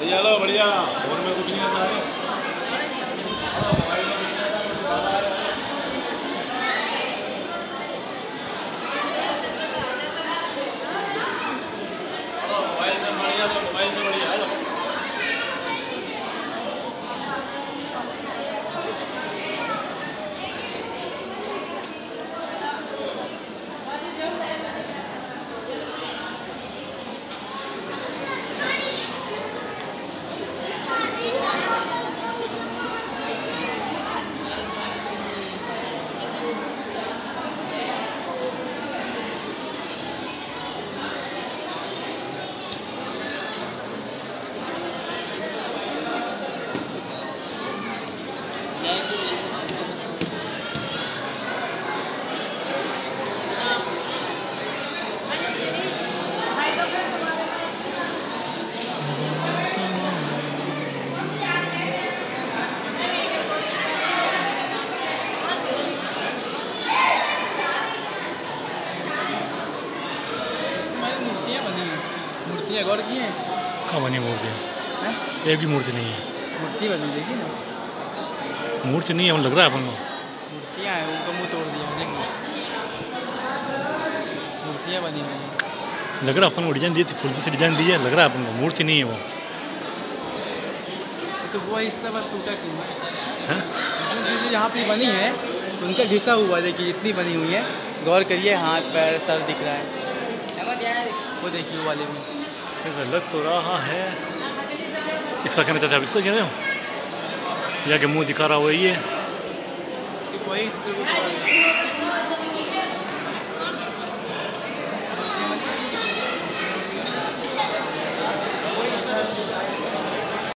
चलो बढ़िया। और में कुछ नहीं आता है मोबाइल से बढ़िया तो मोबाइल से बढ़िया है मूर्तियाँ बनी हैं मूर्तियाँ गौर की हैं? कहाँ बनी मूर्ति? हैं? एक भी मूर्ति नहीं है। मूर्ति बनी देखी ना? मूर्ति नहीं है लग रहा है अपन को। मूर्तियाँ हैं उनका मुँह तोड़ दिया देखो मूर्तियाँ बनी हुई हैं। लग रहा अपन को डिज़ाइन दी थी फुल से डिज़ाइन दी है लग रहा है अपन को मूर्ति नहीं है वो। तो वो हिस्सा बस टूटा क्यों है। हैं? जो जो यहाँ पे बनी है उनका घिसा हुआ देखिए जितनी बनी हुई है। गौर करिए हाथ पैर सर दिख रहा है। वो देखिए वाले में। ऐसा लग तो रहा है। इसका क्या मतलब इसका कह रहे हो? या कि मुँह दिखा रहा हो ये?